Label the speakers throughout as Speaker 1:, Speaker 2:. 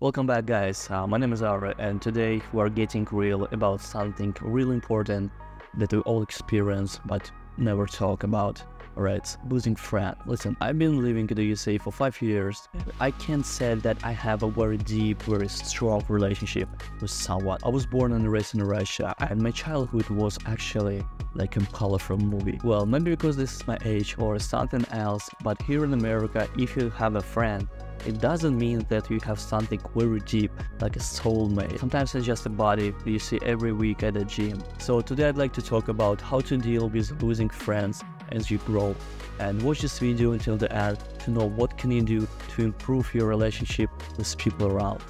Speaker 1: Welcome back guys, uh, my name is Ari and today we are getting real about something really important that we all experience but never talk about. Alright, losing friend. Listen, I've been living in the USA for 5 years. I can't say that I have a very deep, very strong relationship with someone. I was born and raised in Russia and my childhood was actually like a colorful movie. Well, maybe because this is my age or something else, but here in America, if you have a friend, it doesn't mean that you have something very deep, like a soulmate. Sometimes it's just a body you see every week at the gym. So today I'd like to talk about how to deal with losing friends as you grow. And watch this video until the end to know what can you do to improve your relationship with people around.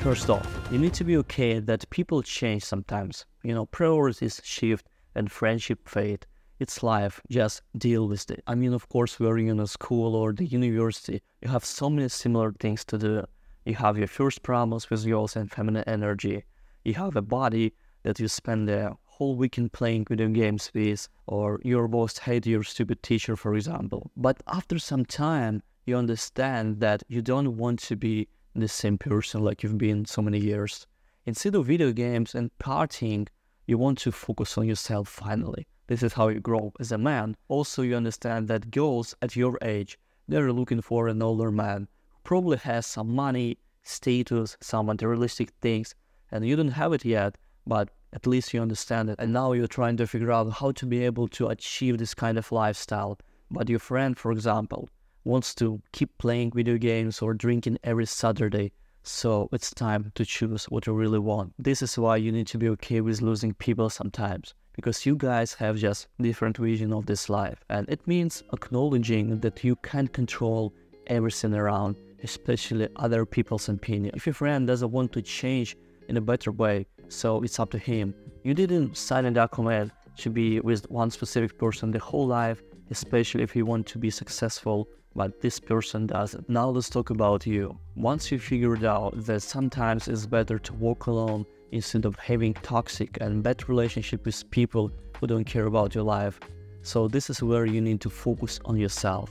Speaker 1: First off, you need to be okay that people change sometimes. You know, priorities shift and friendship fade. It's life, just deal with it. I mean, of course, you're in a school or the university, you have so many similar things to do. You have your first problems with yours and feminine energy. You have a body that you spend the whole weekend playing video games with, or your boss hates your stupid teacher, for example. But after some time, you understand that you don't want to be the same person like you've been so many years. Instead of video games and partying, you want to focus on yourself finally. This is how you grow as a man. Also, you understand that girls at your age, they're looking for an older man who probably has some money, status, some materialistic things, and you don't have it yet, but at least you understand it. And now you're trying to figure out how to be able to achieve this kind of lifestyle. But your friend, for example, wants to keep playing video games or drinking every Saturday. So it's time to choose what you really want. This is why you need to be okay with losing people sometimes because you guys have just different vision of this life. And it means acknowledging that you can't control everything around, especially other people's opinion. If your friend doesn't want to change in a better way, so it's up to him. You didn't sign a document to be with one specific person the whole life, especially if you want to be successful but this person doesn't. Now let's talk about you. Once you figured out that sometimes it's better to walk alone instead of having toxic and bad relationship with people who don't care about your life. So this is where you need to focus on yourself.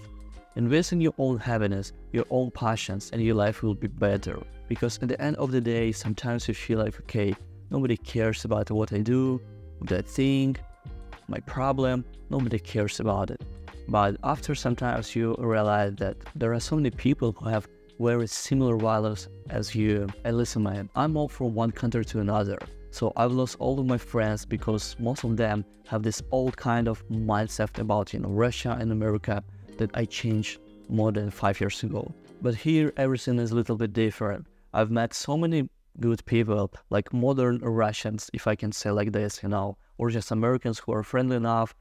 Speaker 1: Invest in your own happiness, your own passions, and your life will be better. Because at the end of the day, sometimes you feel like, okay, nobody cares about what I do, what I think, my problem, nobody cares about it. But after sometimes you realize that there are so many people who have very similar values as you. And listen, man, I'm all from one country to another. So I've lost all of my friends because most of them have this old kind of mindset about, you know, Russia and America that I changed more than five years ago. But here, everything is a little bit different. I've met so many good people, like modern Russians, if I can say like this, you know, or just Americans who are friendly enough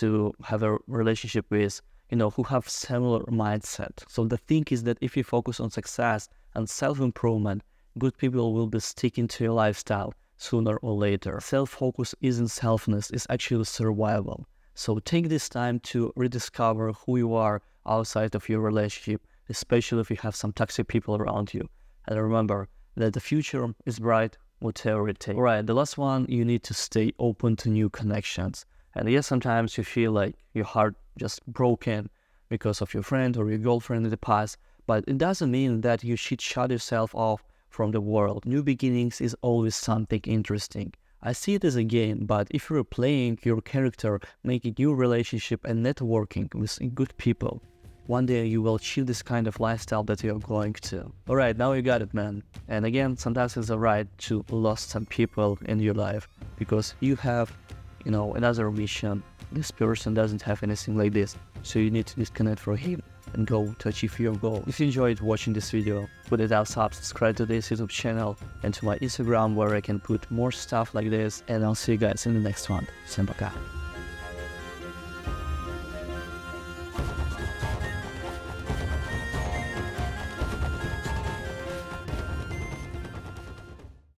Speaker 1: to have a relationship with, you know, who have similar mindset. So the thing is that if you focus on success and self-improvement, good people will be sticking to your lifestyle sooner or later. Self-focus isn't selfness, it's actually survival. So take this time to rediscover who you are outside of your relationship, especially if you have some toxic people around you. And remember that the future is bright, whatever it takes. All right, the last one, you need to stay open to new connections. And yes, sometimes you feel like your heart just broken because of your friend or your girlfriend in the past, but it doesn't mean that you should shut yourself off from the world. New beginnings is always something interesting. I see it as a game, but if you're playing your character, making new relationship and networking with good people, one day you will achieve this kind of lifestyle that you're going to. Alright, now you got it, man. And again, sometimes it's alright to lose some people in your life because you have you know, another mission. This person doesn't have anything like this, so you need to disconnect from him and go to achieve your goal. If you enjoyed watching this video, put it thumbs up, subscribe to this YouTube channel and to my Instagram where I can put more stuff like this and I'll see you guys in the next one. Всем пока.